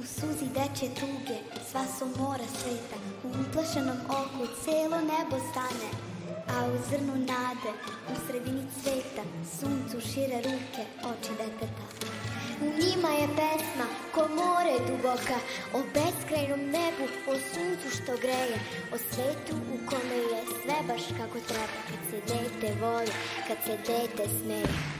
U suzi deče tuge, sva su mora sveta, u uplašenom oku celo nebo stane, a u zrnu nade, u sredini cveta, suncu šire ruke, oči deteta. U njima je pesma ko more duboka O beskrajnom nebu, o suncu što greje O svetu u kome je sve baš kako treba. Kad se dete voli, kad se dete smeje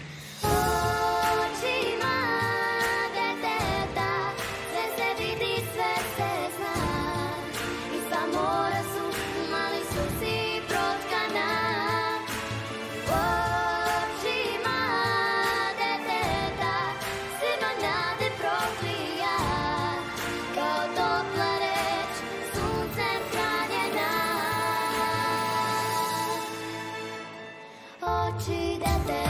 ちだっ